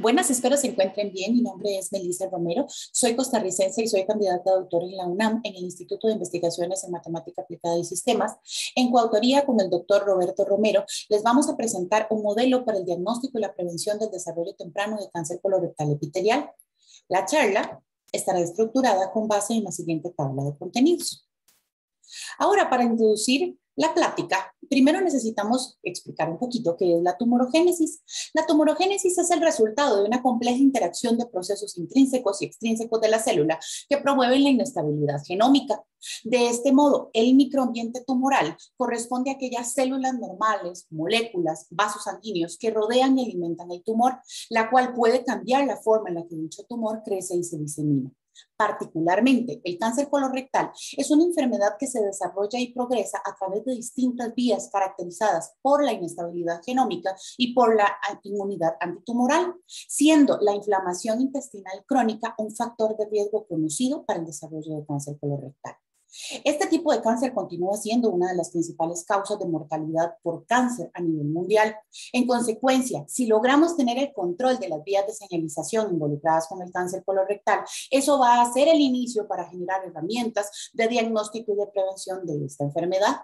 Buenas, espero se encuentren bien. Mi nombre es Melissa Romero. Soy costarricense y soy candidata a doctor en la UNAM en el Instituto de Investigaciones en Matemática Aplicada y Sistemas. En coautoría con el doctor Roberto Romero, les vamos a presentar un modelo para el diagnóstico y la prevención del desarrollo temprano de cáncer colorectal epitelial. La charla estará estructurada con base en la siguiente tabla de contenidos. Ahora, para introducir la plática, primero necesitamos explicar un poquito qué es la tumorogénesis. La tumorogénesis es el resultado de una compleja interacción de procesos intrínsecos y extrínsecos de la célula que promueven la inestabilidad genómica. De este modo, el microambiente tumoral corresponde a aquellas células normales, moléculas, vasos sanguíneos que rodean y alimentan el tumor, la cual puede cambiar la forma en la que dicho tumor crece y se disemina. Particularmente, el cáncer colorectal es una enfermedad que se desarrolla y progresa a través de distintas vías caracterizadas por la inestabilidad genómica y por la inmunidad antitumoral, siendo la inflamación intestinal crónica un factor de riesgo conocido para el desarrollo de cáncer colorectal. Este tipo de cáncer continúa siendo una de las principales causas de mortalidad por cáncer a nivel mundial. En consecuencia, si logramos tener el control de las vías de señalización involucradas con el cáncer colorectal, eso va a ser el inicio para generar herramientas de diagnóstico y de prevención de esta enfermedad.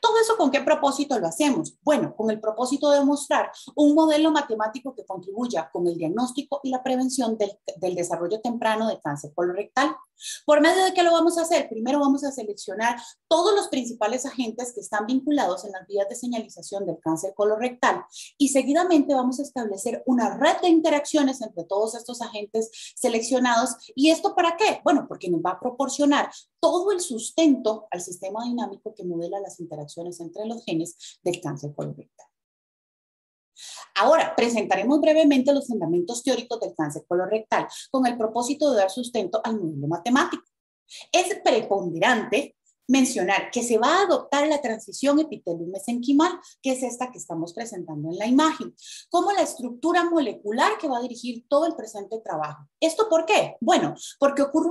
¿Todo eso con qué propósito lo hacemos? Bueno, con el propósito de mostrar un modelo matemático que contribuya con el diagnóstico y la prevención del, desarrollo temprano de cáncer colorectal. ¿Por medio de qué lo vamos a hacer? Primero vamos a seleccionar todos los principales agentes que están vinculados en las vías de señalización del cáncer colorectal y seguidamente vamos a establecer una red de interacciones entre todos estos agentes seleccionados. ¿Y esto para qué? Bueno, porque nos va a proporcionar todo el sustento al sistema dinámico que modela las interacciones entre los genes del cáncer colorectal. Ahora, presentaremos brevemente los fundamentos teóricos del cáncer colorectal con el propósito de dar sustento al modelo matemático. Es preponderante mencionar que se va a adoptar la transición epitelio-mesenquimal, que es esta que estamos presentando en la imagen, como la estructura molecular que va a dirigir todo el presente trabajo. ¿Esto por qué? Bueno, porque ocurre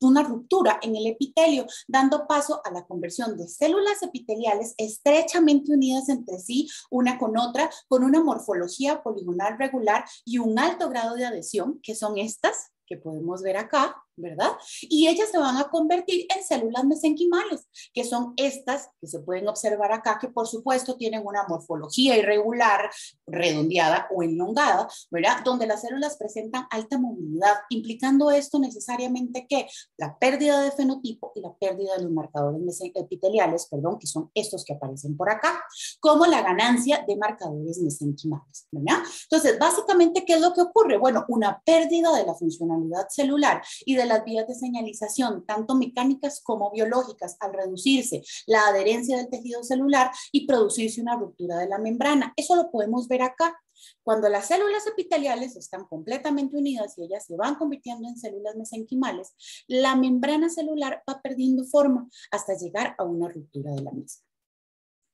una ruptura en el epitelio, dando paso a la conversión de células epiteliales estrechamente unidas entre sí, una con otra, con una morfología poligonal regular y un alto grado de adhesión, que son estas que podemos ver acá, ¿verdad? Y ellas se van a convertir en células mesenquimales, que son estas que se pueden observar acá, que por supuesto tienen una morfología irregular, redondeada o elongada, ¿verdad? Donde las células presentan alta movilidad, implicando esto necesariamente que la pérdida de fenotipo y la pérdida de los marcadores epiteliales, perdón, que son estos que aparecen por acá, como la ganancia de marcadores mesenquimales, ¿verdad? Entonces, básicamente, ¿qué es lo que ocurre? Bueno, una pérdida de la funcionalidad celular y de las vías de señalización, tanto mecánicas como biológicas, al reducirse la adherencia del tejido celular y producirse una ruptura de la membrana. Eso lo podemos ver acá. Cuando las células epiteliales están completamente unidas y ellas se van convirtiendo en células mesenquimales, la membrana celular va perdiendo forma hasta llegar a una ruptura de la misma.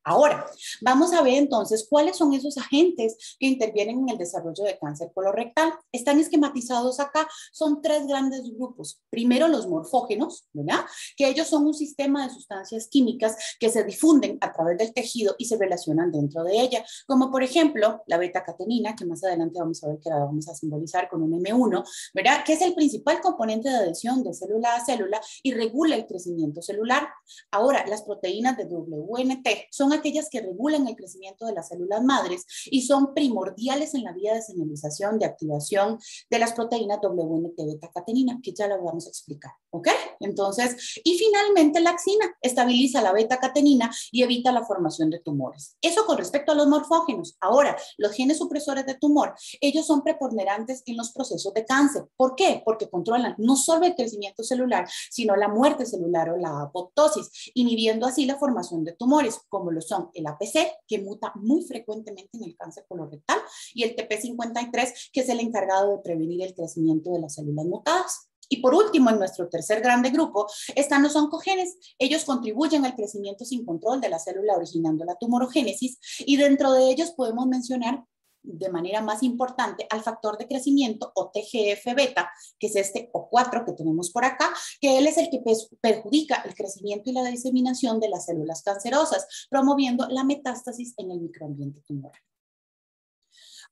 Ahora, vamos a ver entonces cuáles son esos agentes que intervienen en el desarrollo de cáncer colorectal. Están esquematizados acá, son tres grandes grupos. Primero, los morfógenos, ¿verdad? Que ellos son un sistema de sustancias químicas que se difunden a través del tejido y se relacionan dentro de ella, como por ejemplo la beta-catenina, que más adelante vamos a ver que la vamos a simbolizar con un M1, ¿verdad? Que es el principal componente de adhesión de célula a célula y regula el crecimiento celular. Ahora, las proteínas de WNT son aquellas que regulan el crecimiento de las células madres y son primordiales en la vía de señalización de activación de las proteínas WNT beta-catenina, que ya lo vamos a explicar, ¿ok? Entonces, y finalmente la axina estabiliza la beta-catenina y evita la formación de tumores. Eso con respecto a los morfógenos. Ahora, los genes supresores de tumor, ellos son preponderantes en los procesos de cáncer. ¿Por qué? Porque controlan no solo el crecimiento celular, sino la muerte celular o la apoptosis, inhibiendo así la formación de tumores, como los son el APC, que muta muy frecuentemente en el cáncer colorectal, y el TP53, que es el encargado de prevenir el crecimiento de las células mutadas. Y por último, en nuestro tercer grande grupo están los oncogenes. Ellos contribuyen al crecimiento sin control de la célula originando la tumorogénesis y dentro de ellos podemos mencionar de manera más importante al factor de crecimiento o TGF-beta, que es este O4 que tenemos por acá, que él es el que perjudica el crecimiento y la diseminación de las células cancerosas, promoviendo la metástasis en el microambiente tumoral.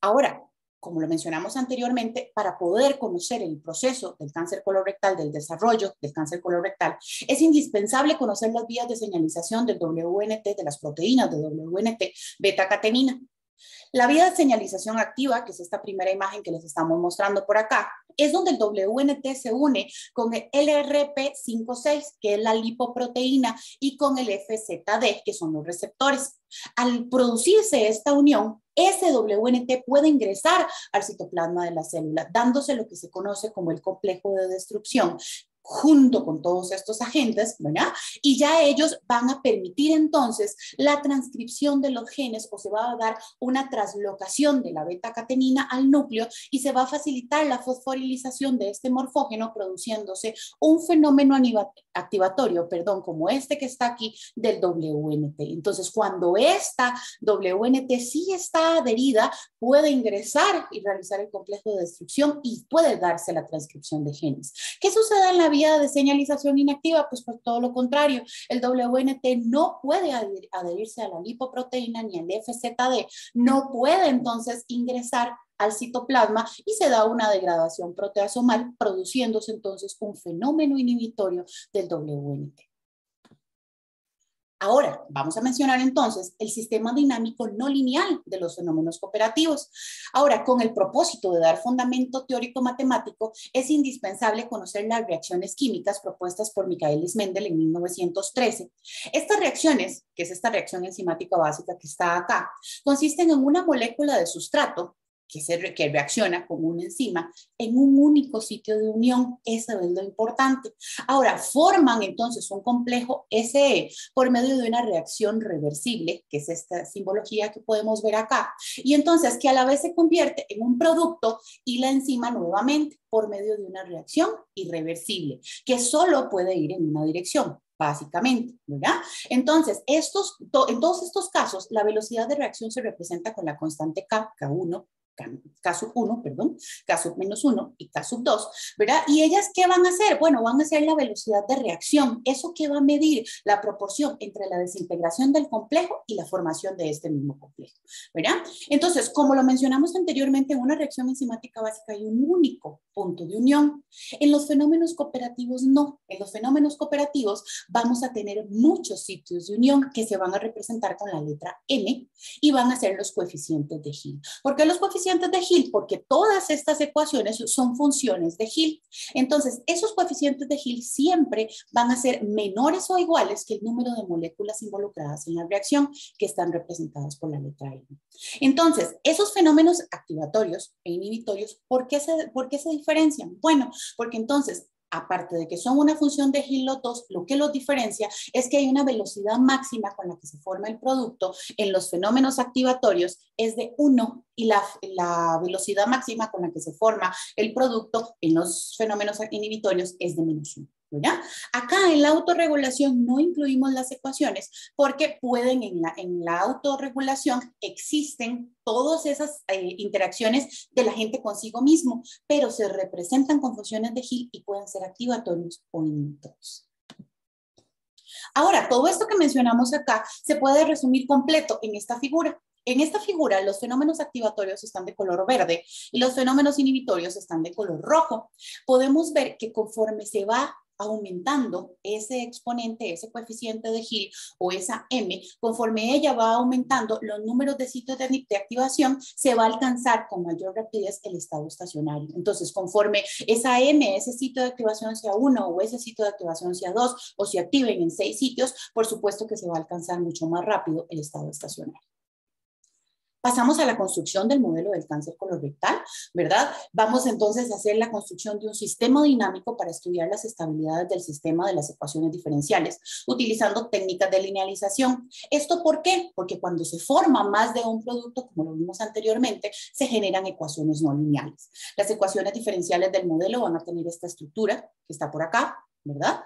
Ahora, como lo mencionamos anteriormente, para poder conocer el proceso del cáncer colorectal, del desarrollo del cáncer colorectal, es indispensable conocer las vías de señalización del WNT, de las proteínas de WNT, beta-catenina. La vía de señalización activa, que es esta primera imagen que les estamos mostrando por acá, es donde el WNT se une con el LRP56, que es la lipoproteína, y con el FZD, que son los receptores. Al producirse esta unión, ese WNT puede ingresar al citoplasma de la célula, dándose lo que se conoce como el complejo de destrucción, junto con todos estos agentes, ¿verdad? Y ya ellos van a permitir entonces la transcripción de los genes o se va a dar una traslocación de la beta-catenina al núcleo y se va a facilitar la fosforilización de este morfógeno produciéndose un fenómeno activatorio, perdón, como este que está aquí del WNT. Entonces, cuando esta WNT sí está adherida, puede ingresar y realizar el complejo de destrucción y puede darse la transcripción de genes. ¿Qué sucede en la de señalización inactiva? Pues todo lo contrario, el WNT no puede adherirse a la lipoproteína ni al FZD, no puede entonces ingresar al citoplasma y se da una degradación proteasomal, produciéndose entonces un fenómeno inhibitorio del WNT. Ahora, vamos a mencionar entonces el sistema dinámico no lineal de los fenómenos cooperativos. Ahora, con el propósito de dar fundamento teórico matemático, es indispensable conocer las reacciones químicas propuestas por Michaelis Mendel en 1913. Estas reacciones, que es esta reacción enzimática básica que está acá, consisten en una molécula de sustrato que, se, que reacciona con una enzima en un único sitio de unión. Eso es lo importante. Ahora, forman entonces un complejo SE por medio de una reacción reversible, que es esta simbología que podemos ver acá, y entonces que a la vez se convierte en un producto y la enzima nuevamente por medio de una reacción irreversible, que solo puede ir en una dirección básicamente, ¿verdad? Entonces, estos, en todos estos casos, la velocidad de reacción se representa con la constante K, K1, caso 1, perdón, caso menos 1 y caso 2, ¿verdad? ¿Y ellas qué van a hacer? Bueno, van a hacer la velocidad de reacción. ¿Eso qué va a medir? La proporción entre la desintegración del complejo y la formación de este mismo complejo, ¿verdad? Entonces, como lo mencionamos anteriormente, en una reacción enzimática básica hay un único punto de unión. En los fenómenos cooperativos no. En los fenómenos cooperativos vamos a tener muchos sitios de unión que se van a representar con la letra N y van a ser los coeficientes de Hill. ¿Por qué los coeficientes de Hill porque todas estas ecuaciones son funciones de Hill. Entonces, esos coeficientes de Hill siempre van a ser menores o iguales que el número de moléculas involucradas en la reacción que están representadas por la letra N. Entonces, esos fenómenos activatorios e inhibitorios, ¿por qué se, por qué se diferencian? Bueno, porque entonces aparte de que son una función de los dos, lo que los diferencia es que hay una velocidad máxima con la que se forma el producto en los fenómenos activatorios es de 1 y la, la, velocidad máxima con la que se forma el producto en los fenómenos inhibitorios es de menos 1. Acá en la autorregulación no incluimos las ecuaciones porque pueden en la, en la autorregulación existen todas esas eh, interacciones de la gente consigo mismo, pero se representan con funciones de Hill y pueden ser activatorios o inhibitorios. Ahora, todo esto que mencionamos acá se puede resumir completo en esta figura. En esta figura, los fenómenos activatorios están de color verde y los fenómenos inhibitorios están de color rojo. Podemos ver que conforme se va aumentando ese exponente, ese coeficiente de Hill o esa M, conforme ella va aumentando los números de sitios de, activación, se va a alcanzar con mayor rapidez el estado estacionario. Entonces, conforme esa M, ese sitio de activación sea 1 o ese sitio de activación sea 2 o se activen en 6 sitios, por supuesto que se va a alcanzar mucho más rápido el estado estacionario. Pasamos a la construcción del modelo del cáncer colorectal, ¿verdad? Vamos entonces a hacer la construcción de un sistema dinámico para estudiar las estabilidades del sistema de las ecuaciones diferenciales, utilizando técnicas de linealización. ¿Esto por qué? Porque cuando se forma más de un producto, como lo vimos anteriormente, se generan ecuaciones no lineales. Las ecuaciones diferenciales del modelo van a tener esta estructura que está por acá, ¿verdad?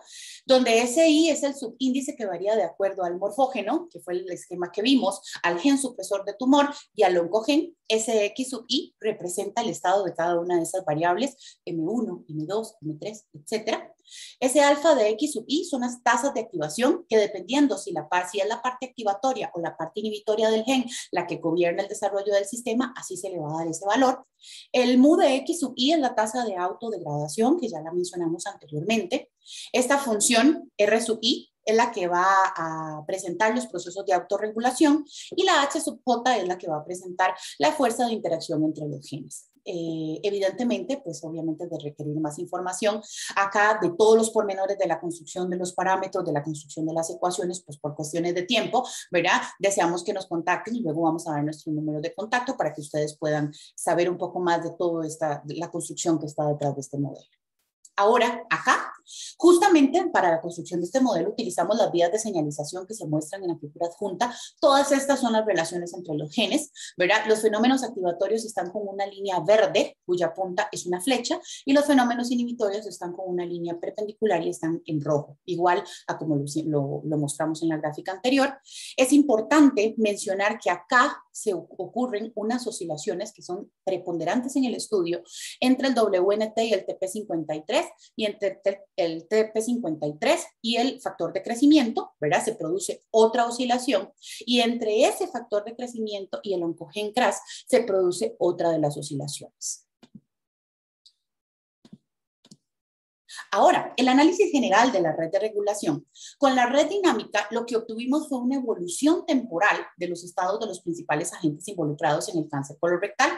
Donde SI es el subíndice que varía de acuerdo al morfógeno, que fue el esquema que vimos, al gen supresor de tumor y al oncogen, SX sub I representa el estado de cada una de esas variables, M1, M2, M3, etcétera. Ese alfa de X sub I son las tasas de activación que dependiendo si, la, si es la parte activatoria o la parte inhibitoria del gen la que gobierna el desarrollo del sistema, así se le va a dar ese valor. El mu de X sub I es la tasa de autodegradación, que ya la mencionamos anteriormente. Esta función R sub I es la que va a presentar los procesos de autorregulación y la H sub J es la que va a presentar la fuerza de interacción entre los genes. Eh, evidentemente, pues obviamente de requerir más información acá de todos los pormenores de la construcción de los parámetros, de la construcción de las ecuaciones, pues por cuestiones de tiempo, ¿verdad? Deseamos que nos contacten y luego vamos a dar nuestro número de contacto para que ustedes puedan saber un poco más de toda esta, la construcción que está detrás de este modelo. Ahora, acá, justamente para la construcción de este modelo utilizamos las vías de señalización que se muestran en la figura adjunta. Todas estas son las relaciones entre los genes, ¿verdad? Los fenómenos activatorios están con una línea verde, cuya punta es una flecha, y los fenómenos inhibitorios están con una línea perpendicular y están en rojo, igual a como lo, lo mostramos en la gráfica anterior. Es importante mencionar que acá se ocurren unas oscilaciones que son preponderantes en el estudio entre el WNT y el TP53 y entre el TP53 y el factor de crecimiento, ¿verdad? Se produce otra oscilación y entre ese factor de crecimiento y el oncogen CRAS se produce otra de las oscilaciones. Ahora, el análisis general de la red de regulación. Con la red dinámica, lo que obtuvimos fue una evolución temporal de los estados de los principales agentes involucrados en el cáncer colorectal.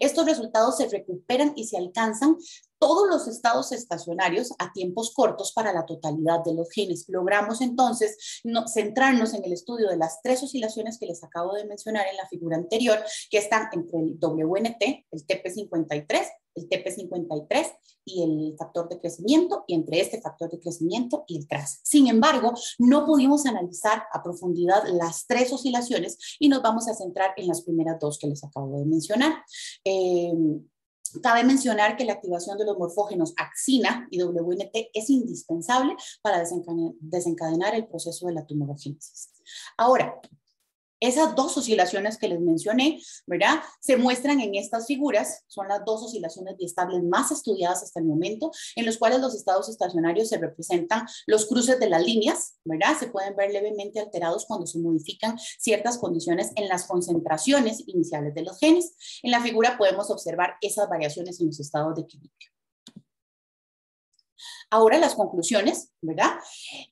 Estos resultados se recuperan y se alcanzan todos los estados estacionarios a tiempos cortos para la totalidad de los genes. Logramos entonces centrarnos en el estudio de las tres oscilaciones que les acabo de mencionar en la figura anterior, que están entre el WNT, el TP53, el TP53 y el factor de crecimiento, y entre este factor de crecimiento y el CRAS. Sin embargo, no pudimos analizar a profundidad las tres oscilaciones y nos vamos a centrar en las primeras dos que les acabo de mencionar. Eh, Cabe mencionar que la activación de los morfógenos axina y WNT es indispensable para desencadenar el proceso de la tumorogénesis. Ahora, esas dos oscilaciones que les mencioné, ¿verdad? Se muestran en estas figuras, son las dos oscilaciones diestables más estudiadas hasta el momento, en los cuales los estados estacionarios se representan los cruces de las líneas, ¿verdad? Se pueden ver levemente alterados cuando se modifican ciertas condiciones en las concentraciones iniciales de los genes. En la figura podemos observar esas variaciones en los estados de equilibrio. Ahora las conclusiones, ¿verdad?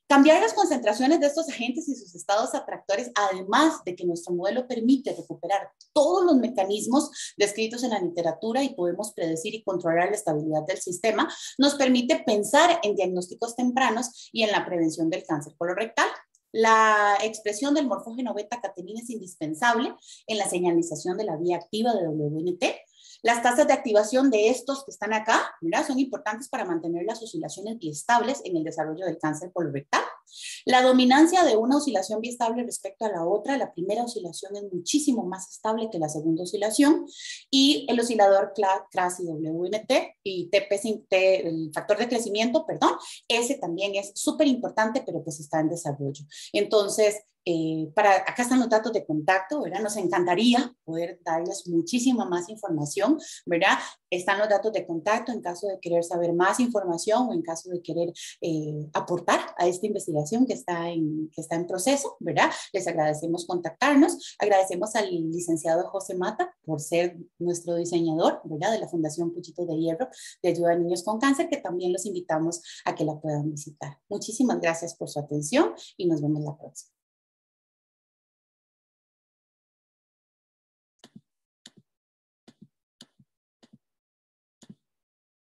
Cambiar las concentraciones de estos agentes y sus estados atractores, además de que nuestro modelo permite recuperar todos los mecanismos descritos en la literatura y podemos predecir y controlar la estabilidad del sistema, nos permite pensar en diagnósticos tempranos y en la prevención del cáncer colorectal. La expresión del morfógeno beta-catenina es indispensable en la señalización de la vía activa de WNT las tasas de activación de estos que están acá, son importantes para mantener las oscilaciones biestables en el desarrollo del cáncer colorectal. La dominancia de una oscilación biestable respecto a la otra, la primera oscilación es muchísimo más estable que la segunda oscilación y el oscilador CRAS y WNT y TP, el factor de crecimiento, perdón, ese también es súper importante, pero pues está en desarrollo. Entonces, eh, para, acá están los datos de contacto, ¿verdad? Nos encantaría poder darles muchísima más información, ¿verdad? Están los datos de contacto en caso de querer saber más información o en caso de querer eh, aportar a esta que está, en, que está en proceso, ¿verdad? Les agradecemos contactarnos, agradecemos al licenciado José Mata por ser nuestro diseñador, ¿verdad? De la Fundación Puchito de Hierro de Ayuda a Niños con Cáncer, que también los invitamos a que la puedan visitar. Muchísimas gracias por su atención y nos vemos la próxima.